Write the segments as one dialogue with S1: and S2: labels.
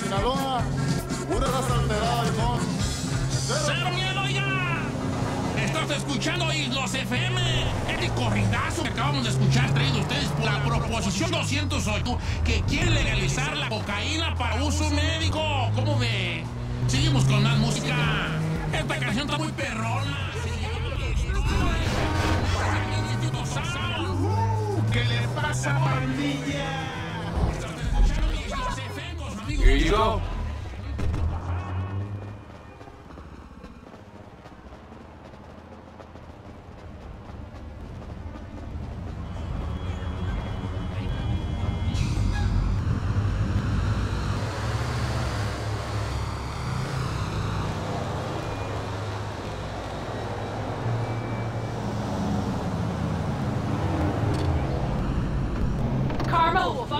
S1: Sinaloa, una raza alterada de
S2: Estás escuchando Islos FM. Este corridazo que acabamos de escuchar traído ustedes por la proposición 208 que quiere legalizar la cocaína para uso médico. ¿Cómo ve? Seguimos con más música. Esta canción está muy perrona.
S1: ¿Qué le pasa, pandilla?
S2: Estás escuchando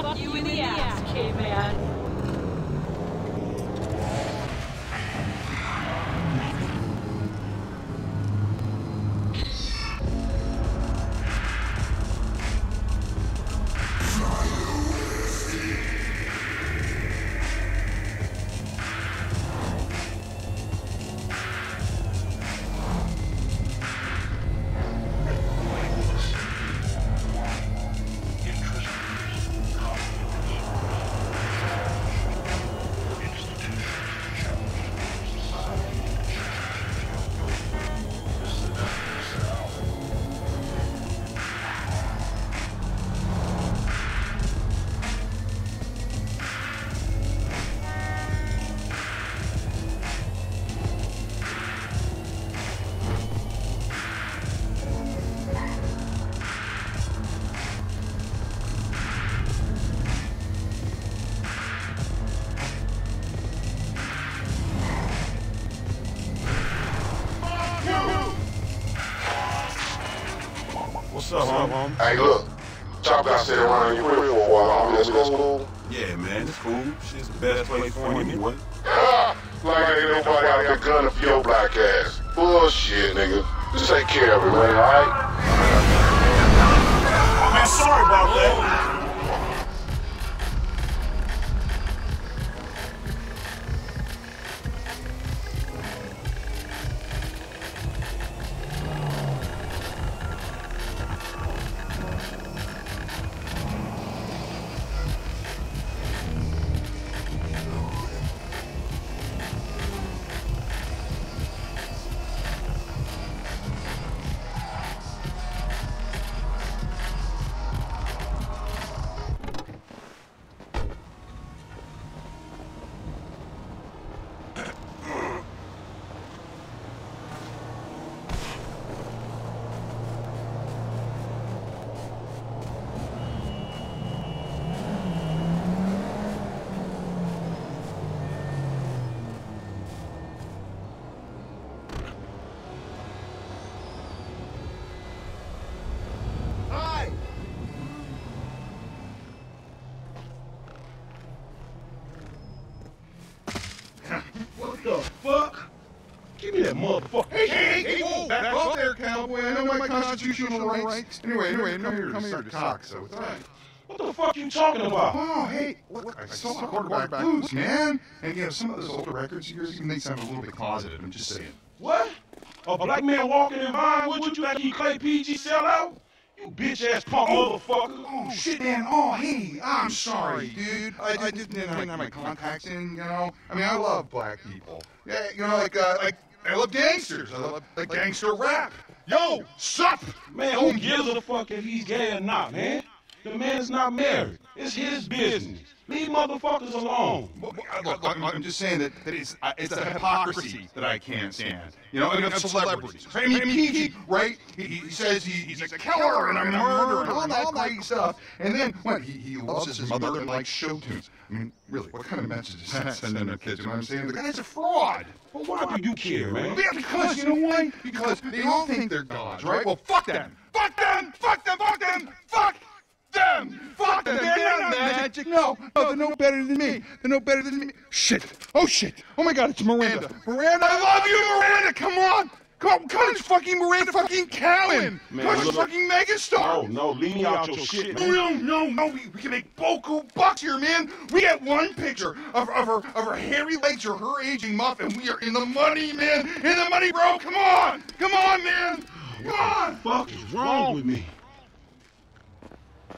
S3: fuck you in the ass, caveman.
S4: Up, homie?
S5: Hey, look. Chop got sit around your crib for a while. That's, that's cool.
S4: Yeah, man, it's cool. Shit's the best place for him anyway.
S5: Ah, like ain't nobody out there gunning for your black ass. Bullshit, nigga. Just take care of it, man, alright?
S4: Man, sorry about that.
S1: Give me that motherfucker. Hey, hey, hey, whoa, back up there, cowboy. I know my constitutional rights. Anyway, anyway, I'm here to suck cock, so it's all right.
S4: What the fuck are you talking about?
S1: Oh, hey, look, I saw a quarterback blues, man. And, you know, some of those older records of yours, even they sound a little bit closeted. I'm just saying.
S4: What? A black man walking in Vinewood, you think he Clay PG sellout? You bitch ass punk motherfucker.
S1: Oh, shit, man. Oh, hey, I'm sorry, dude. I, I didn't, didn't have my contacts in, you know. I mean, I love black people. Yeah, you know, like, uh, like, I love gangsters. I love, like, gangster rap. Yo, sup?
S4: Man, who gives a fuck if he's gay or not, man? The man is not married. It's his business. Leave motherfuckers alone.
S1: Look, I'm just saying that, that it's, uh, it's a hypocrisy that I can't stand. You know, I mean, of celebrities. I mean, PG, right? He, he says he, he's a killer and a murderer and all that great stuff. And then, what, he, he loves his mother and likes show tunes. I mean, really, what kind of message is that sending their kids? You know what I'm saying? The guy's a fraud.
S4: Well, why do you care, man?
S1: Yeah, because, you know why? Because they all think they're gods, right? Well, fuck them! Fuck them! Fuck them! Fuck them! Fuck them! Fuck them! Fuck them! They're not magic! No, no, they're no better than me. They're no better than me. Shit! Oh, shit! Oh, my God, it's Miranda. Miranda, I love you, Miranda! Come on! Come, on, come, it's fucking Miranda fucking Cowan!
S4: Man,
S1: come, it's
S4: look-
S1: fucking megastar!
S4: No, no, leave me out your shit,
S1: No,
S4: man.
S1: no, no, no, we, we can make boku bucks here, man. We get one picture of, of her of her hairy legs or her aging muff, and we are in the money, man. In the money, bro. Come on, come on, man. Come on.
S4: What the Fuck is wrong with me?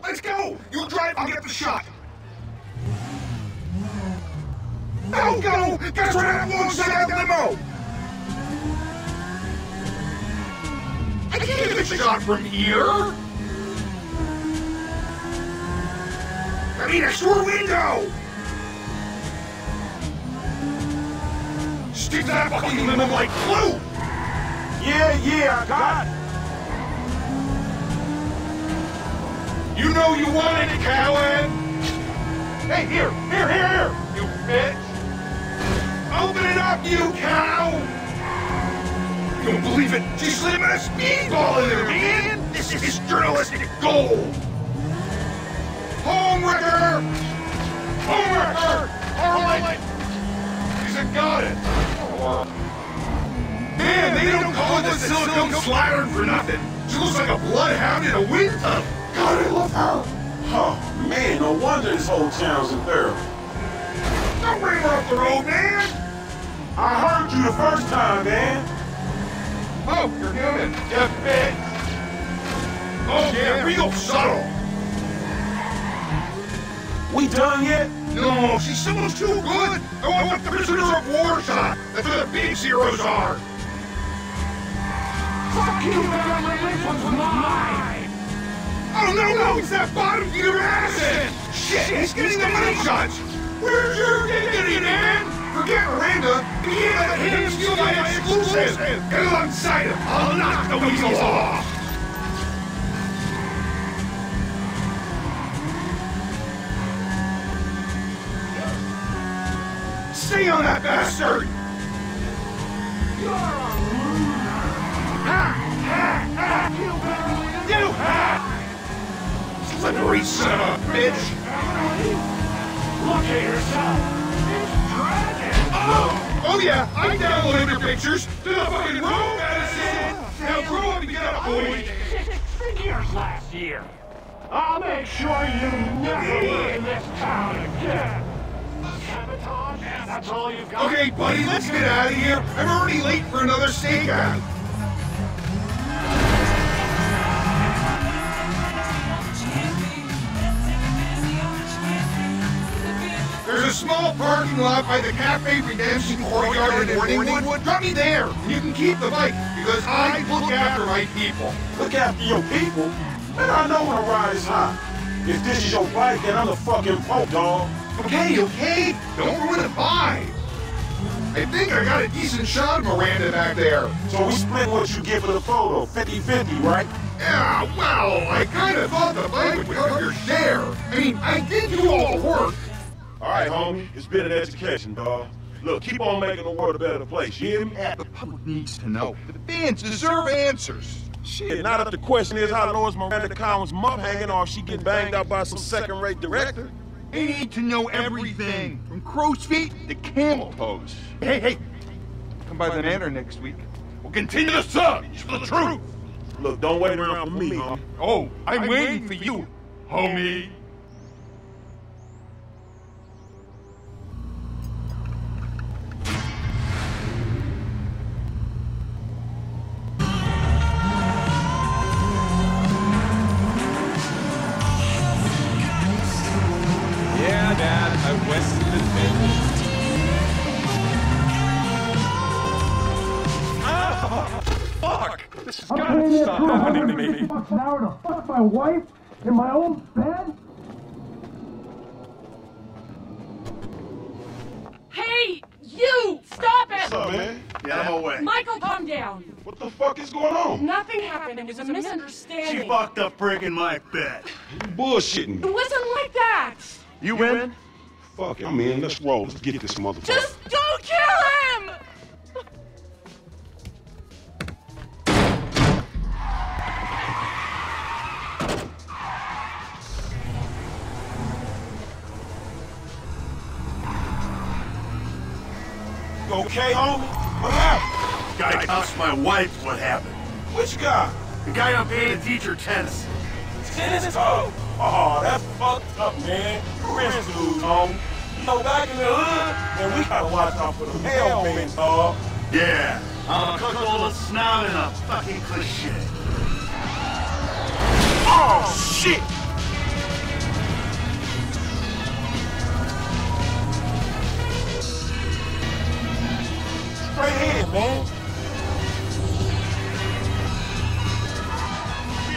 S1: Let's go. You drive. I'll get the shot. No, go. That's right alongside the limo. I can't get the shot from here. I mean, a short window. Stick that fucking limo like glue.
S4: Yeah, yeah, I got it.
S1: You know you wanted it, Cowan! Hey, here, here, here, here, you bitch! Open it up, you cow! You don't believe it? She's slipping a speedball in there, man! This is journalistic gold! Homewrecker! Homewrecker! Harlan! He's a got it! Man, they don't call it the silicone slattern for nothing! She looks like a bloodhound in a wind tunnel! God, I love her!
S4: Oh, man, no wonder this whole town's in therapy.
S1: Don't bring her off the road, man!
S4: I heard you the first time, man.
S1: Oh, you're human. You bitch. Oh, yeah, real subtle.
S4: We done yet?
S1: No, she's so much too good. I want the prisoners of war shot. That's where the big zeros are.
S2: Fuck you, man! This one's mine!
S1: Oh, no, no, it's that bottom feeder assassin. Shit, he's getting the money shots. Where's your dignity, man? Forget Miranda. You can't let him steal my exclusive. Get alongside him. I'll knock the weasels off. Stay on that bastard! You're a loser! Ha! Ha! Ha! You ha! Slippery son of a bitch!
S2: Look at yourself! It's dragging!
S1: Oh, oh yeah, I downloaded your pictures to the fucking Rome Madison! Now grow up and get up, boy!
S2: Six figures last year! I'll make sure you never leave this town again! Sabotage? That's all you've got?
S1: Okay, buddy, let's get out of here. I'm already late for another stakeout. A small parking lot by the Cafe Redemption courtyard in Morningwood. Drop me there. You can keep the bike because I look after my people.
S4: Look after your people. Man, I know when a ride is hot. If this is your bike, then I'm the fucking Pope, dog.
S1: Okay, okay. Don't ruin the vibe. I think I got a decent shot of Miranda back there.
S4: So we split what you get for the photo, 50-50, right?
S1: Yeah, well, I kind of thought the bike would cover your share. I mean, I did do all the work.
S4: All right, homie. It's been an education, dog. Look, keep on making the world a better place, you hear me?
S1: Yeah, the public needs to know. The fans deserve answers.
S4: Shit, now that the question is how low is Miranda Collins' mom hanging or if she getting banged out by some second-rate director?
S1: They need to know everything, from crow's feet to camel toes. Hey, hey, come by the Nanner next week. We'll continue the search for the truth.
S4: Look, don't wait around for me, homie.
S1: Oh, I'm, waiting, for you, homie.
S6: Fuck! This has got to stop happening to me.
S7: bucks an hour to fuck my wife? In my own bed?
S3: Hey, you! Stop it!
S4: What's up,
S3: it!
S4: man?
S1: Get him away.
S3: Michael, calm down.
S4: What the fuck is going on?
S3: Nothing happened. It was a misunderstanding.
S8: She fucked up brick in my bed.
S4: You bullshitting
S3: It wasn't like that.
S8: You win?
S4: Fuck it, I'm in. Let's roll. Let's get this motherfucker.
S3: Just don't kill him!
S4: You okay, homie? What happened?
S8: Guy touched my wife. What happened?
S4: Which guy?
S8: The guy I'm paying to teach her tennis.
S4: Tennis toe. Oh, that's fucked up, man. Risk lose, homie. You know, back in the hood, man, we gotta watch out for the mailman, dog.
S8: Yeah. I'm a cuckold, a snob, and a fucking cliche.
S4: Oh, shit!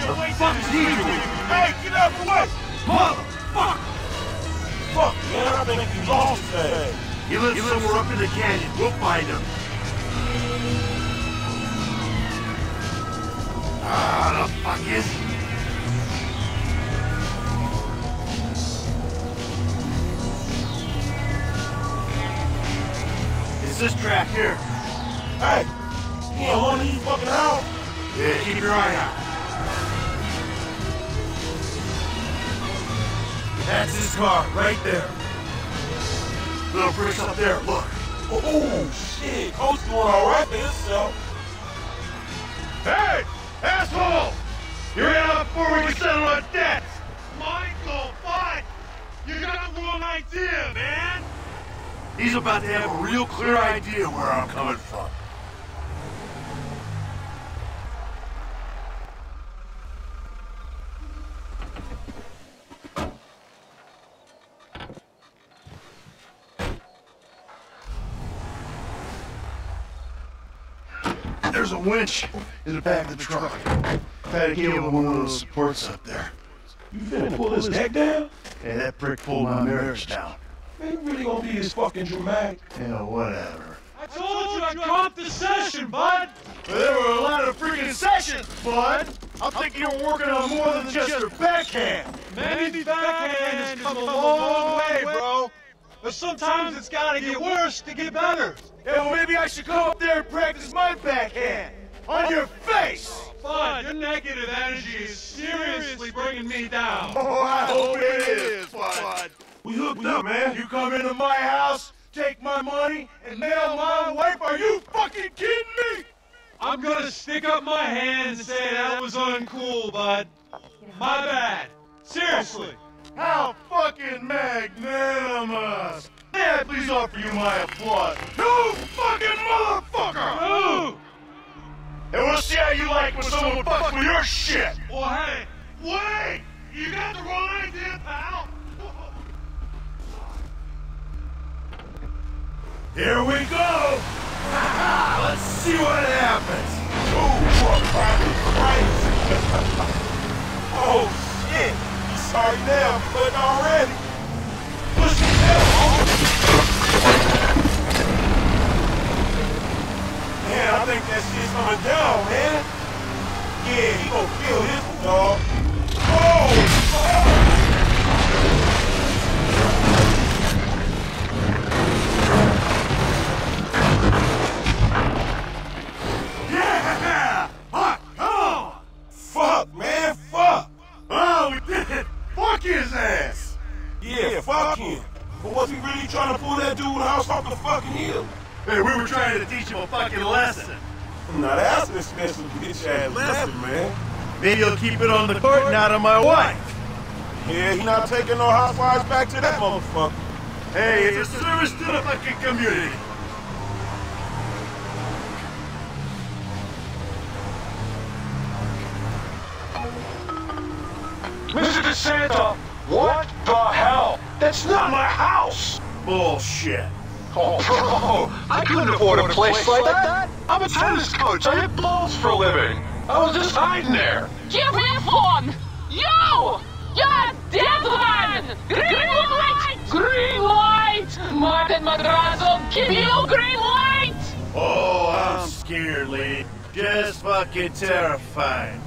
S8: The fuck is he doing?
S4: Hey, get out the way!
S8: Motherfucker!
S4: Fuck, man, I think you lost ass.
S8: He lives somewhere up in the canyon. We'll find him. Ah, the fuck is he? It's this track here.
S4: Hey, he ain't one of you fucking house.
S8: Yeah, keep your eye out. That's his car, right there. Little bricks up there, look.
S4: Oh, shit. Coach doing all right for himself.
S8: Hey, asshole! You're in on before we can settle our debts! Michael, what? You got the wrong idea, man! He's about to have a real clear idea where I'm coming from. A winch in the back of the truck. Had a cable on one of those supports up there.
S4: You finna pull his neck down?
S8: And that prick pulled my marriage down.
S4: Man, you really gonna be this fucking dramatic?
S8: Yeah, whatever.
S6: I told you I dropped the session, bud.
S8: But there were a lot of freaking sessions, bud. I think you're working on more than just your backhand.
S6: Manny backhand has come a long way, bro. But sometimes it's gotta get worse to get better.
S8: Yeah, well, maybe I should come up there and practice my backhand. On your face!
S6: Bud, your negative energy is seriously bringing me down.
S8: Oh, I oh, hope it is, bud.
S4: We hooked up, man.
S8: You come into my house, take my money, and nail my wife? Are you fucking kidding me?
S6: I'm gonna stick up my hand and say that was uncool, bud. My bad. Seriously.
S8: How fucking magnanimous! May I please offer you my applause? You fucking motherfucker!
S6: Ooh!
S8: And we'll see how you like when someone fucks with your shit!
S6: Well, hey,
S8: Wait! You got the wrong idea, pal! Here we go! Let's see what happens!
S4: Oh, shit. Sorry now, but already. Push the Man, I think that shit's coming down, man. Yeah, he gonna this one, dog. Oh! Off the fucking hill?
S8: Hey, we were trying to teach him a fucking lesson.
S4: Now that's an expensive bitch ass lesson, man.
S8: Maybe he'll keep it on the court and out of my wife.
S4: Yeah, he not taking no hot housewives back to that motherfucker.
S8: Hey, it's a service to the fucking community.
S7: Mr. DeSanta, what the hell? That's not my house!
S8: Bullshit.
S7: Oh, bro, I couldn't afford a place like that. I'm a tennis coach. I hit balls for a living. I was just hiding there.
S3: Give me a phone! You! Yeah, dead one! Green light! Green light! Martin Madrazo, give you green light!
S8: Oh, I'm scared, lady. Just fucking terrified.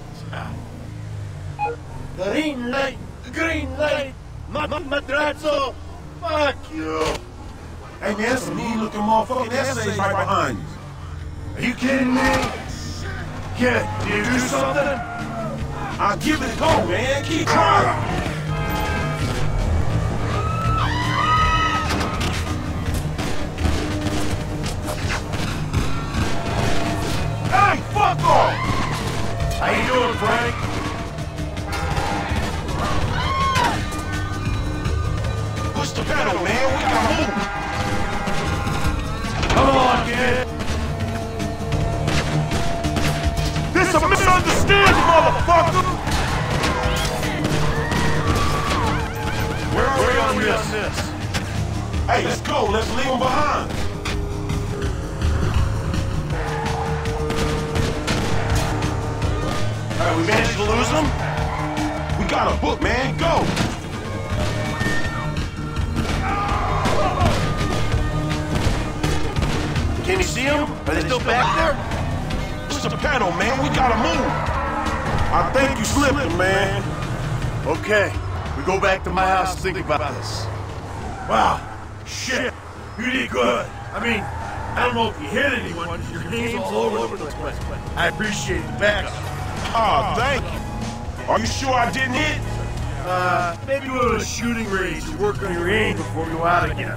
S8: Green light, green light, Ma- Ma- Madrazo, fuck you.
S4: Hey man, that's a mean looking motherfucking essays right behind you.
S8: Are you kidding me? Do you do something?
S4: I'll give it a go, man. Keep trying. Hey, fuck off!
S8: How you doing, Frank?
S4: Push the pedal, man. We gotta move.
S8: Come on, kid.
S4: This a misunderstanding, motherfucker!
S8: Where are we gonna miss this?
S4: Hey, let's go. Let's leave him behind.
S8: All right, we managed to lose him?
S4: We got a book, man. Go.
S8: Can you see him? Are they still back there?
S4: Push the pedal, man. We gotta move. I think you slipped him, man.
S8: Okay, we go back to my house and think about this. Wow, shit, you did good. I mean, I don't know if you hit anyone, your name's all over the place, but I appreciate the backup.
S4: Oh, thank you. Are you sure I didn't hit?
S8: Uh, maybe go to a shooting range to work on your aim before we go out again.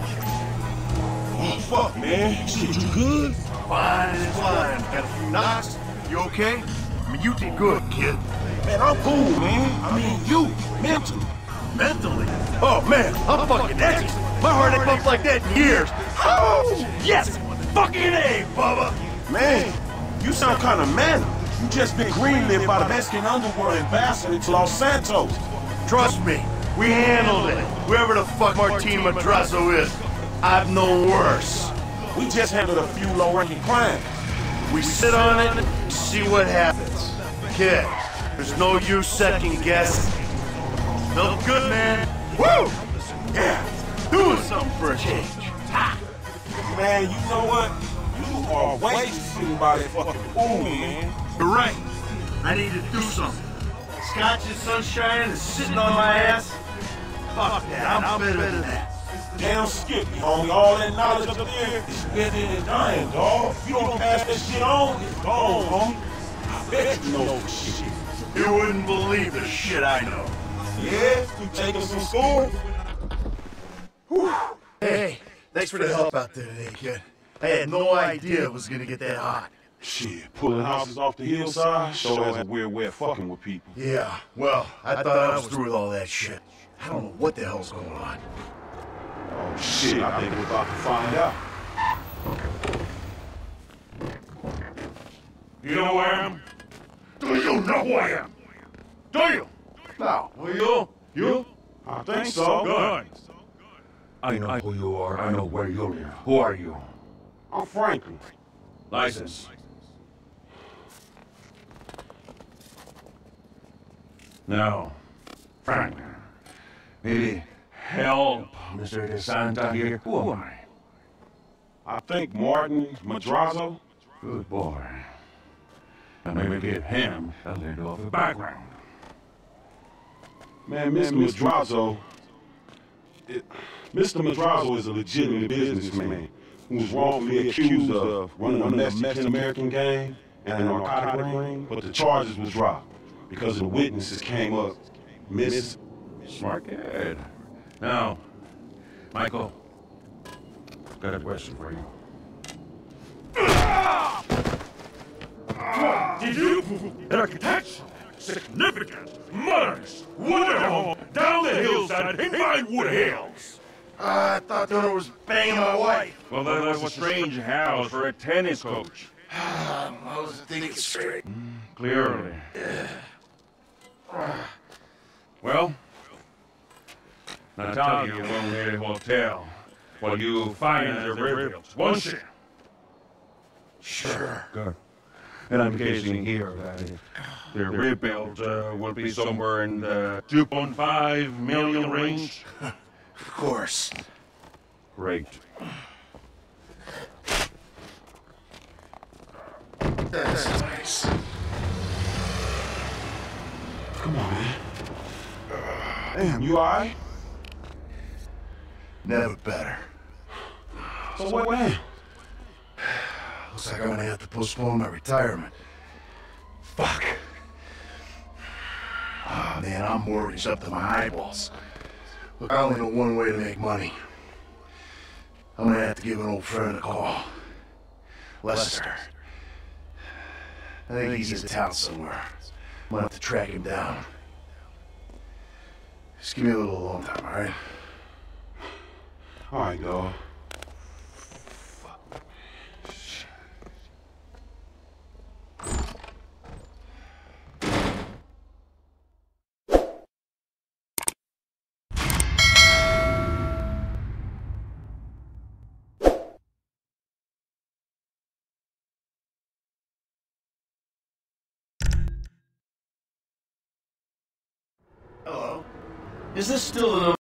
S4: Oh, fuck, man. Shit, you good?
S8: Fine, fine. Got a few knocks. You okay? I mean, you did good, kid.
S4: Man, I'm cool, man. I mean, you, mentally.
S8: Mentally? Oh, man, I'm fucking ecstasy. My heart ain't pumped like that in years. Oh, yes! Fucking A, Bubba!
S4: Man, you sound kind of manly. You just been greenlit by the Mexican underworld ambassador to Los Santos.
S8: Trust me, we handled it. Whoever the fuck Martin Madrazo is, I've known worse.
S4: We just handled a few low-ranking crimes.
S8: We sit on it, see what happens. Kid, there's no use second guessing. Felt good, man. Woo! Yeah, doing something for a change. Ha!
S4: Man, you know what? You are way too fucking fool, man.
S8: You're right. I need to do something. Scotch and sunshine is sitting on my ass. Fuck that, I'm better than that.
S4: Damn skip, homie. All that knowledge up there is better than dying, dog. If you don't pass that shit on, it's gone, homie. I bet you know shit.
S8: You wouldn't believe the shit I know.
S4: Yeah? You taking some school?
S8: Hey, thanks for the help out there today, kid. I had no idea it was gonna get that hot.
S4: Shit, pulling houses off the hillside sure has a weird way of fucking with people.
S8: Yeah, well, I thought I was through with all that shit. I don't know what the hell's going on.
S4: Oh shit, I think we're about to find out.
S8: You know who I am? Do you know who I am? Do you? No. Will you? You?
S4: I think so.
S8: Good.
S9: I know who you are. I know where you live. Who are you?
S4: I'm Franklin.
S9: License. Now, Franklin, maybe help Mr. DeSanta here. Who am I?
S4: I think Martin Madrazo.
S9: Good boy. And maybe give him a little of a background.
S4: Man, Mr. Madrazo. It, Mr. Madrazo is a legitimate businessman who was wrongfully accused of running a Mexican American gang and a narcotic ring, but the charges was dropped because the witnesses came up miss.
S9: Smart kid. Now, Michael, got a question for you.
S8: Did you? An architect? Significant, modernist, wonderful, down the hillside in Vinewood Hills. I thought Donor was banging my wife.
S9: Well, that was a strange house for a tennis coach.
S8: I wasn't thinking straight.
S9: Mm, clearly. Well, Natalia need a hotel while you find the rebuilds, won't she?
S8: Sure.
S9: Good. And I'm guessing here that the rebuild uh, will be somewhere in the 2.5 million range.
S8: Of course.
S9: Great.
S8: That's nice.
S4: Come on, man. Damn, you alright?
S8: Never better.
S4: So what now?
S8: Looks like I'm gonna have to postpone my retirement. Fuck. Ah, man, I'm mortgaged up to my eyeballs. Look, I only know one way to make money. I'm gonna have to give an old friend a call. Lester. I think he's in town somewhere. I'm gonna have to track him down. Just give me a little alone time, alright?
S4: Alright, dog.
S8: Hello. Is this still the